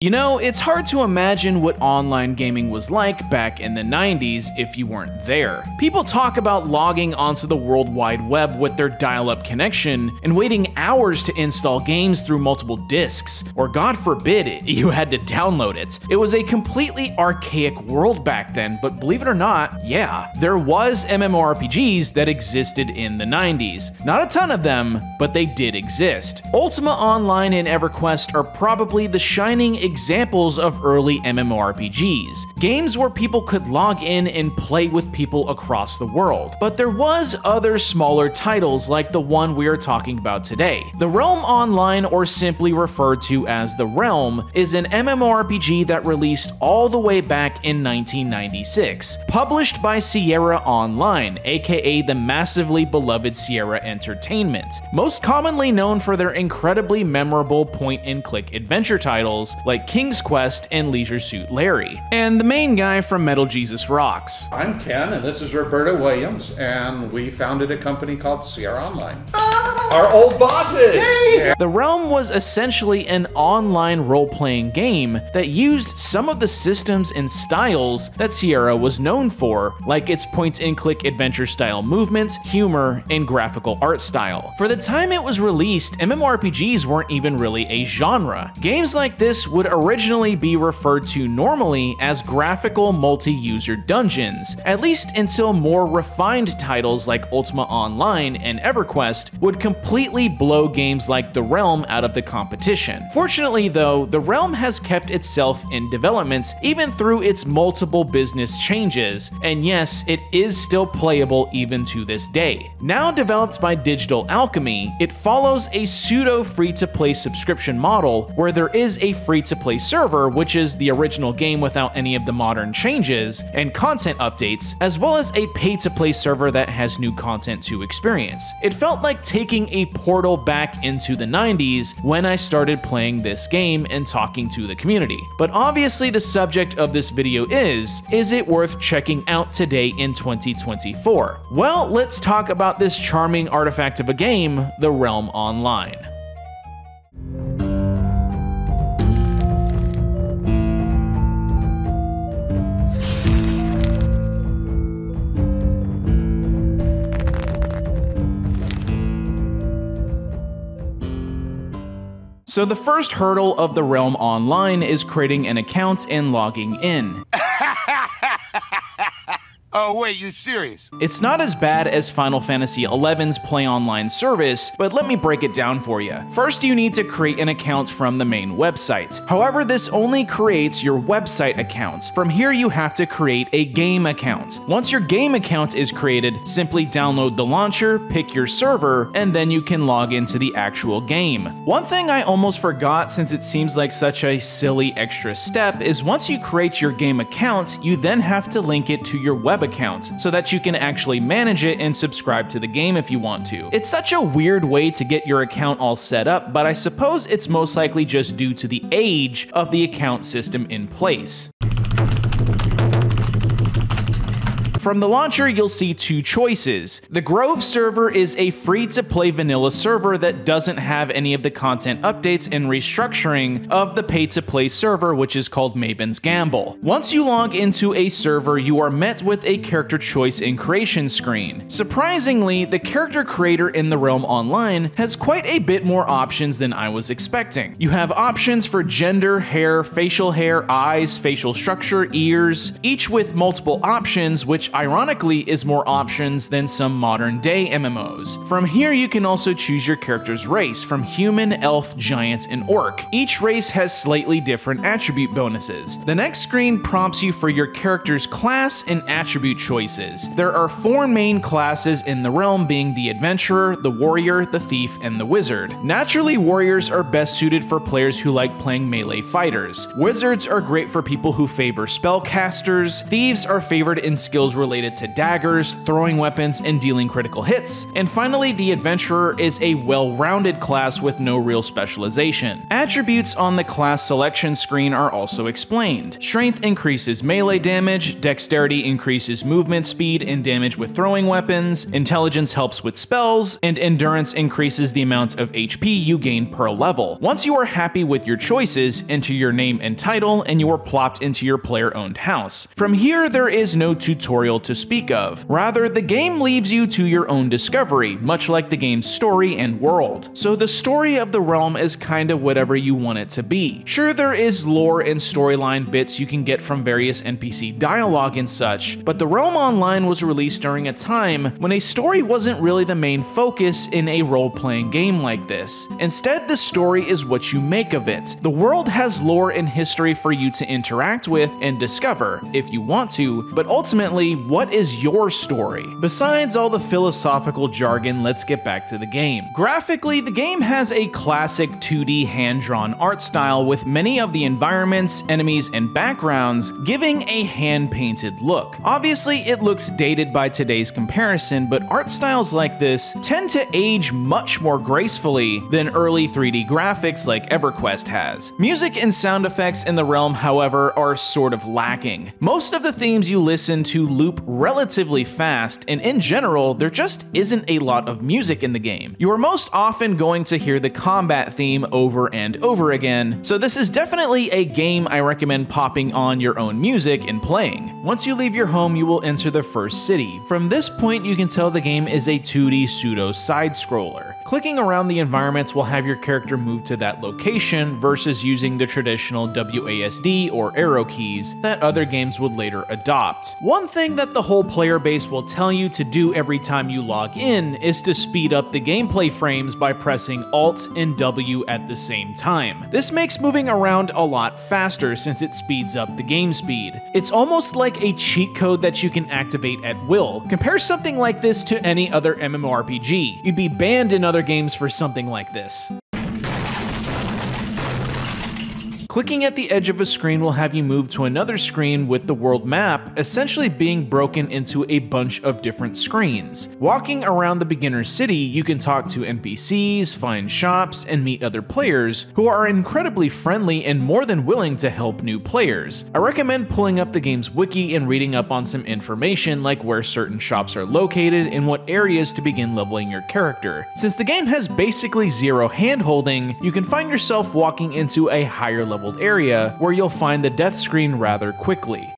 You know, it's hard to imagine what online gaming was like back in the 90s if you weren't there. People talk about logging onto the World Wide Web with their dial up connection and waiting hours to install games through multiple disks, or God forbid, you had to download it. It was a completely archaic world back then, but believe it or not, yeah, there was MMORPGs that existed in the 90s. Not a ton of them, but they did exist. Ultima Online and EverQuest are probably the shining examples of early MMORPGs, games where people could log in and play with people across the world. But there was other smaller titles like the one we are talking about today. The Realm Online, or simply referred to as The Realm, is an MMORPG that released all the way back in 1996, published by Sierra Online, aka the massively beloved Sierra Entertainment, most commonly known for their incredibly memorable point-and-click adventure titles like like King's Quest and Leisure Suit Larry, and the main guy from Metal Jesus Rocks. I'm Ken, and this is Roberta Williams, and we founded a company called Sierra Online. Ah! Our old bosses! Hey! The Realm was essentially an online role playing game that used some of the systems and styles that Sierra was known for, like its point points-and-click adventure style movements, humor, and graphical art style. For the time it was released, MMORPGs weren't even really a genre. Games like this would originally be referred to normally as graphical multi-user dungeons, at least until more refined titles like Ultima Online and EverQuest would completely blow games like The Realm out of the competition. Fortunately though, The Realm has kept itself in development even through its multiple business changes, and yes, it is still playable even to this day. Now developed by Digital Alchemy, it follows a pseudo free-to-play subscription model where there is a free-to play server, which is the original game without any of the modern changes and content updates, as well as a pay to play server that has new content to experience. It felt like taking a portal back into the 90s when I started playing this game and talking to the community. But obviously, the subject of this video is is it worth checking out today in 2024? Well, let's talk about this charming artifact of a game, The Realm Online. So the first hurdle of the Realm Online is creating an account and logging in. Oh, wait, you serious? It's not as bad as Final Fantasy XI's Play Online service, but let me break it down for you. First, you need to create an account from the main website. However, this only creates your website account. From here, you have to create a game account. Once your game account is created, simply download the launcher, pick your server, and then you can log into the actual game. One thing I almost forgot since it seems like such a silly extra step is once you create your game account, you then have to link it to your web account so that you can actually manage it and subscribe to the game if you want to. It's such a weird way to get your account all set up, but I suppose it's most likely just due to the age of the account system in place. From the launcher, you'll see two choices. The Grove server is a free-to-play vanilla server that doesn't have any of the content updates and restructuring of the pay-to-play server, which is called Mabon's Gamble. Once you log into a server, you are met with a character choice and creation screen. Surprisingly, the character creator in the Realm Online has quite a bit more options than I was expecting. You have options for gender, hair, facial hair, eyes, facial structure, ears, each with multiple options, which ironically is more options than some modern day MMOs. From here you can also choose your character's race, from human, elf, giant, and orc. Each race has slightly different attribute bonuses. The next screen prompts you for your character's class and attribute choices. There are four main classes in the realm being the adventurer, the warrior, the thief, and the wizard. Naturally, warriors are best suited for players who like playing melee fighters. Wizards are great for people who favor spellcasters, thieves are favored in skills related to daggers, throwing weapons, and dealing critical hits. And finally, the Adventurer is a well-rounded class with no real specialization. Attributes on the class selection screen are also explained. Strength increases melee damage, dexterity increases movement speed and damage with throwing weapons, intelligence helps with spells, and endurance increases the amount of HP you gain per level. Once you are happy with your choices, enter your name and title, and you are plopped into your player-owned house. From here, there is no tutorial to speak of. Rather, the game leaves you to your own discovery, much like the game's story and world. So the story of the realm is kinda whatever you want it to be. Sure, there is lore and storyline bits you can get from various NPC dialogue and such, but the Realm Online was released during a time when a story wasn't really the main focus in a role-playing game like this. Instead, the story is what you make of it. The world has lore and history for you to interact with and discover, if you want to, but ultimately, what is your story? Besides all the philosophical jargon, let's get back to the game. Graphically, the game has a classic 2D hand-drawn art style with many of the environments, enemies, and backgrounds giving a hand-painted look. Obviously, it looks dated by today's comparison, but art styles like this tend to age much more gracefully than early 3D graphics like EverQuest has. Music and sound effects in the realm, however, are sort of lacking. Most of the themes you listen to loop relatively fast, and in general, there just isn't a lot of music in the game. You are most often going to hear the combat theme over and over again, so this is definitely a game I recommend popping on your own music and playing. Once you leave your home, you will enter the first city. From this point, you can tell the game is a 2D pseudo side-scroller. Clicking around the environments will have your character move to that location versus using the traditional WASD or arrow keys that other games would later adopt. One thing that the whole player base will tell you to do every time you log in is to speed up the gameplay frames by pressing Alt and W at the same time. This makes moving around a lot faster since it speeds up the game speed. It's almost like a cheat code that you can activate at will. Compare something like this to any other MMORPG. You'd be banned in other games for something like this. Clicking at the edge of a screen will have you move to another screen with the world map essentially being broken into a bunch of different screens. Walking around the beginner city, you can talk to NPCs, find shops, and meet other players who are incredibly friendly and more than willing to help new players. I recommend pulling up the game's wiki and reading up on some information like where certain shops are located and what areas to begin leveling your character. Since the game has basically zero handholding, you can find yourself walking into a higher level leveled area where you'll find the death screen rather quickly.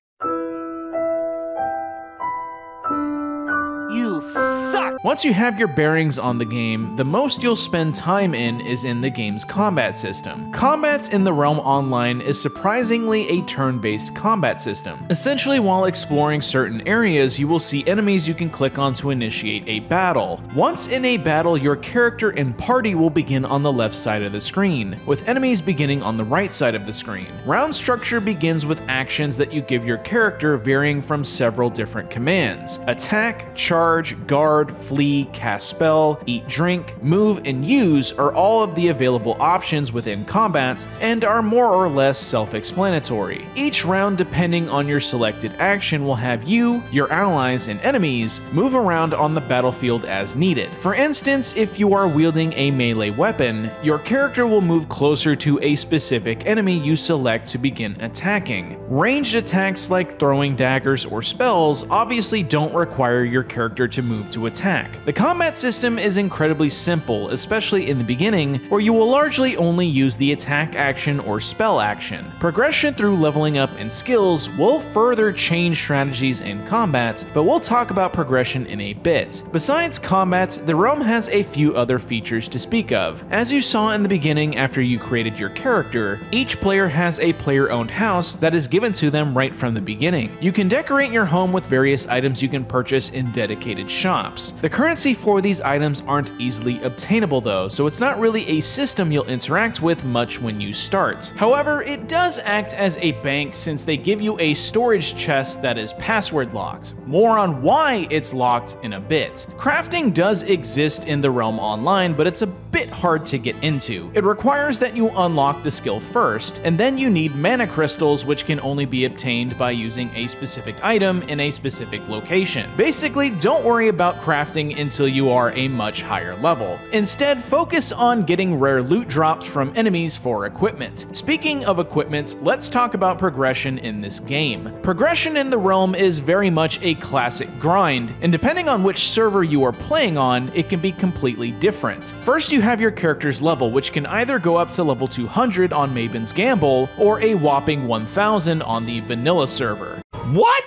Once you have your bearings on the game, the most you'll spend time in is in the game's combat system. Combats in the Realm Online is surprisingly a turn-based combat system. Essentially, while exploring certain areas, you will see enemies you can click on to initiate a battle. Once in a battle, your character and party will begin on the left side of the screen, with enemies beginning on the right side of the screen. Round structure begins with actions that you give your character varying from several different commands. Attack, charge, guard, flee, cast spell, eat drink, move, and use are all of the available options within combats and are more or less self-explanatory. Each round, depending on your selected action, will have you, your allies, and enemies move around on the battlefield as needed. For instance, if you are wielding a melee weapon, your character will move closer to a specific enemy you select to begin attacking. Ranged attacks like throwing daggers or spells obviously don't require your character to move to attack. The combat system is incredibly simple, especially in the beginning, where you will largely only use the attack action or spell action. Progression through leveling up and skills will further change strategies in combat, but we'll talk about progression in a bit. Besides combat, the realm has a few other features to speak of. As you saw in the beginning after you created your character, each player has a player-owned house that is given to them right from the beginning. You can decorate your home with various items you can purchase in dedicated shops. The The currency for these items aren't easily obtainable though, so it's not really a system you'll interact with much when you start. However, it does act as a bank since they give you a storage chest that is password locked. More on why it's locked in a bit. Crafting does exist in the realm online, but it's a bit hard to get into. It requires that you unlock the skill first, and then you need mana crystals which can only be obtained by using a specific item in a specific location. Basically, don't worry about crafting until you are a much higher level. Instead, focus on getting rare loot drops from enemies for equipment. Speaking of equipment, let's talk about progression in this game. Progression in the realm is very much a classic grind, and depending on which server you are playing on, it can be completely different. First, you have your character's level, which can either go up to level 200 on Mabon's Gamble, or a whopping 1000 on the vanilla server. What?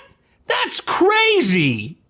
That's crazy!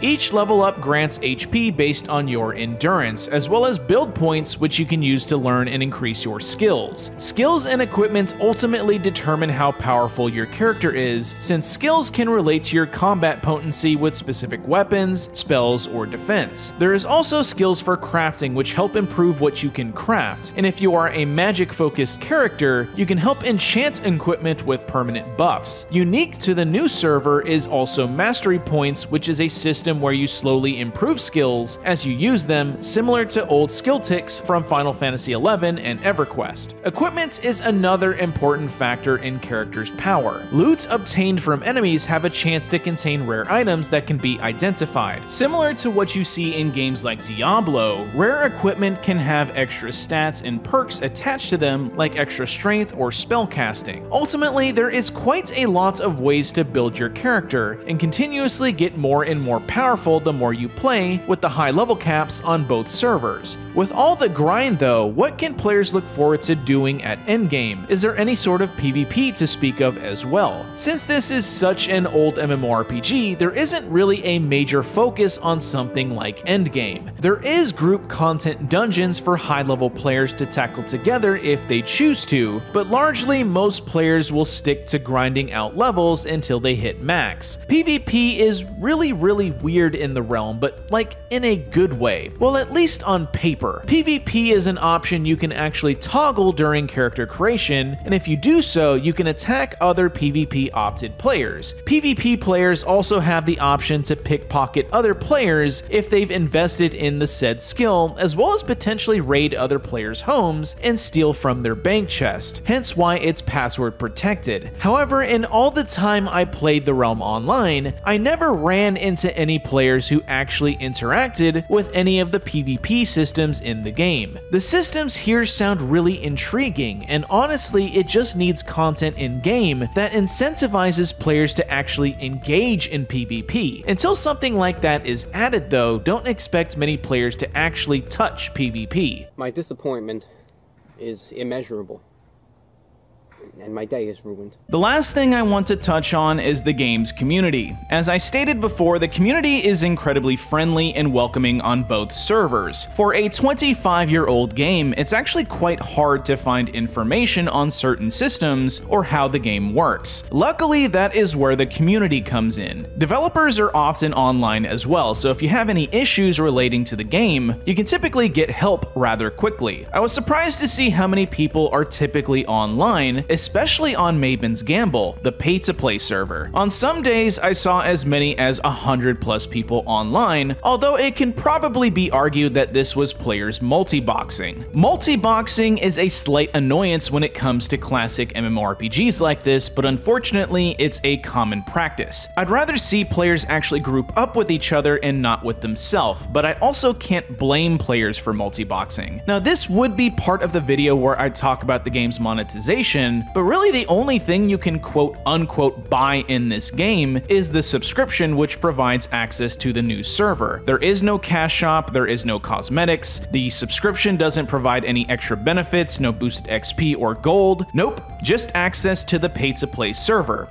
Each level up grants HP based on your endurance, as well as build points which you can use to learn and increase your skills. Skills and equipment ultimately determine how powerful your character is, since skills can relate to your combat potency with specific weapons, spells, or defense. There is also skills for crafting which help improve what you can craft, and if you are a magic focused character, you can help enchant equipment with permanent buffs. Unique to the new server is also mastery points, which is a system system where you slowly improve skills as you use them, similar to old skill ticks from Final Fantasy XI and EverQuest. Equipment is another important factor in characters' power. Loot obtained from enemies have a chance to contain rare items that can be identified. Similar to what you see in games like Diablo, rare equipment can have extra stats and perks attached to them, like extra strength or spell casting. Ultimately, there is quite a lot of ways to build your character and continuously get more and more power powerful the more you play, with the high level caps on both servers. With all the grind though, what can players look forward to doing at endgame? Is there any sort of PvP to speak of as well? Since this is such an old MMORPG, there isn't really a major focus on something like endgame. There is group content dungeons for high level players to tackle together if they choose to, but largely most players will stick to grinding out levels until they hit max. PvP is really really weird in the realm, but like in a good way. Well, at least on paper. PvP is an option you can actually toggle during character creation, and if you do so, you can attack other PvP opted players. PvP players also have the option to pickpocket other players if they've invested in the said skill, as well as potentially raid other players' homes and steal from their bank chest, hence why it's password protected. However, in all the time I played the realm online, I never ran into any players who actually interacted with any of the PvP systems in the game. The systems here sound really intriguing, and honestly, it just needs content in game that incentivizes players to actually engage in PvP. Until something like that is added though, don't expect many players to actually touch PvP. My disappointment is immeasurable and my day is ruined. The last thing I want to touch on is the game's community. As I stated before, the community is incredibly friendly and welcoming on both servers. For a 25 year old game, it's actually quite hard to find information on certain systems or how the game works. Luckily, that is where the community comes in. Developers are often online as well, so if you have any issues relating to the game, you can typically get help rather quickly. I was surprised to see how many people are typically online, especially on Mabon's Gamble, the pay-to-play server. On some days, I saw as many as 100 plus people online, although it can probably be argued that this was players multi-boxing. Multi-boxing is a slight annoyance when it comes to classic MMORPGs like this, but unfortunately, it's a common practice. I'd rather see players actually group up with each other and not with themselves, but I also can't blame players for multi-boxing. Now, this would be part of the video where I talk about the game's monetization, but really the only thing you can quote unquote buy in this game is the subscription which provides access to the new server. There is no cash shop, there is no cosmetics, the subscription doesn't provide any extra benefits, no boosted XP or gold, nope, just access to the pay to play server.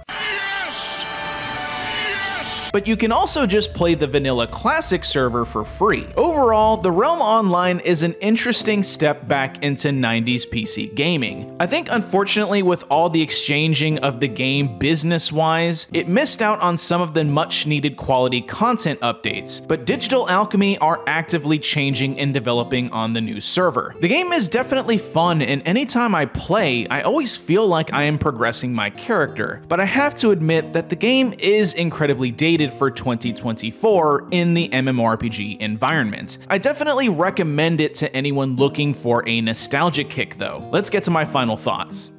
But you can also just play the vanilla classic server for free. Overall, The Realm Online is an interesting step back into 90s PC gaming. I think unfortunately with all the exchanging of the game business-wise, it missed out on some of the much needed quality content updates, but Digital Alchemy are actively changing and developing on the new server. The game is definitely fun and anytime I play, I always feel like I am progressing my character, but I have to admit that the game is incredibly dated for 2024 in the MMORPG environment. I definitely recommend it to anyone looking for a nostalgic kick though. Let's get to my final thoughts.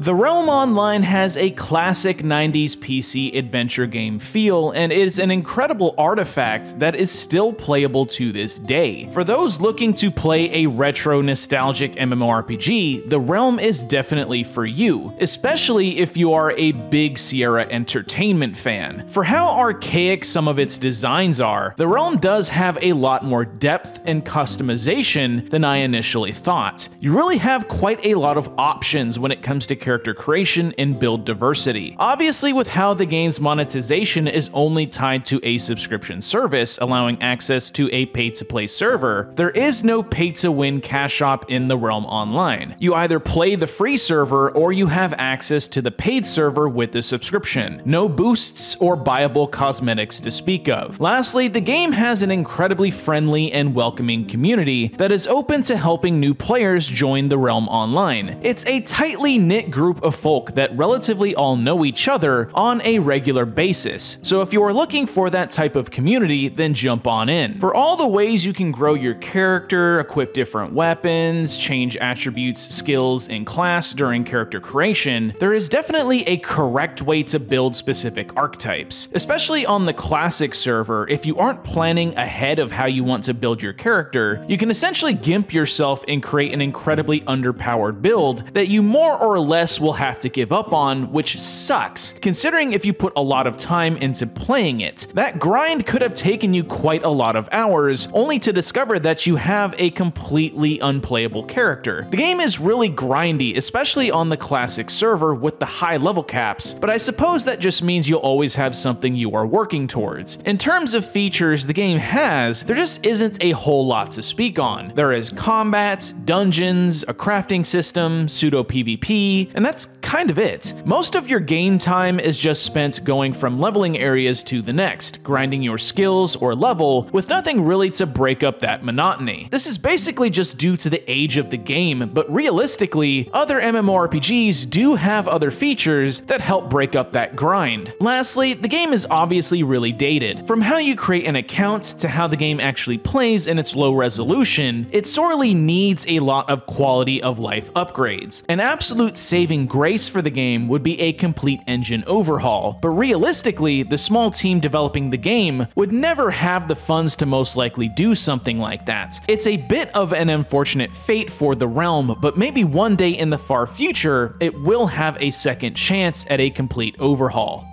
The Realm Online has a classic 90s PC adventure game feel and is an incredible artifact that is still playable to this day. For those looking to play a retro nostalgic MMORPG, The Realm is definitely for you, especially if you are a big Sierra Entertainment fan. For how archaic some of its designs are, The Realm does have a lot more depth and customization than I initially thought. You really have quite a lot of options when it comes to character creation and build diversity. Obviously, with how the game's monetization is only tied to a subscription service, allowing access to a pay-to-play server, there is no pay-to-win cash shop in the Realm Online. You either play the free server or you have access to the paid server with the subscription. No boosts or buyable cosmetics to speak of. Lastly, the game has an incredibly friendly and welcoming community that is open to helping new players join the Realm Online. It's a tightly knit group group of folk that relatively all know each other on a regular basis. So if you are looking for that type of community, then jump on in. For all the ways you can grow your character, equip different weapons, change attributes, skills, and class during character creation, there is definitely a correct way to build specific archetypes. Especially on the classic server, if you aren't planning ahead of how you want to build your character, you can essentially gimp yourself and create an incredibly underpowered build that you more or less will have to give up on, which sucks, considering if you put a lot of time into playing it. That grind could have taken you quite a lot of hours, only to discover that you have a completely unplayable character. The game is really grindy, especially on the classic server with the high level caps, but I suppose that just means you'll always have something you are working towards. In terms of features the game has, there just isn't a whole lot to speak on. There is combat, dungeons, a crafting system, pseudo PvP, and that's kind of it. Most of your game time is just spent going from leveling areas to the next, grinding your skills or level, with nothing really to break up that monotony. This is basically just due to the age of the game, but realistically, other MMORPGs do have other features that help break up that grind. Lastly, the game is obviously really dated. From how you create an account to how the game actually plays in its low resolution, it sorely needs a lot of quality of life upgrades. An absolute saving grace for the game would be a complete engine overhaul, but realistically, the small team developing the game would never have the funds to most likely do something like that. It's a bit of an unfortunate fate for the realm, but maybe one day in the far future, it will have a second chance at a complete overhaul.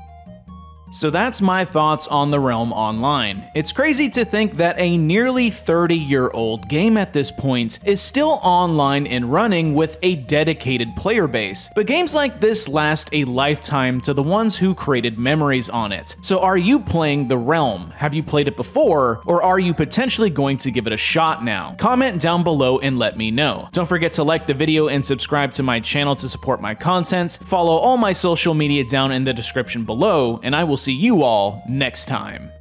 So that's my thoughts on The Realm Online. It's crazy to think that a nearly 30 year old game at this point is still online and running with a dedicated player base, but games like this last a lifetime to the ones who created memories on it. So are you playing The Realm? Have you played it before, or are you potentially going to give it a shot now? Comment down below and let me know. Don't forget to like the video and subscribe to my channel to support my content, follow all my social media down in the description below, and I will see you all next time.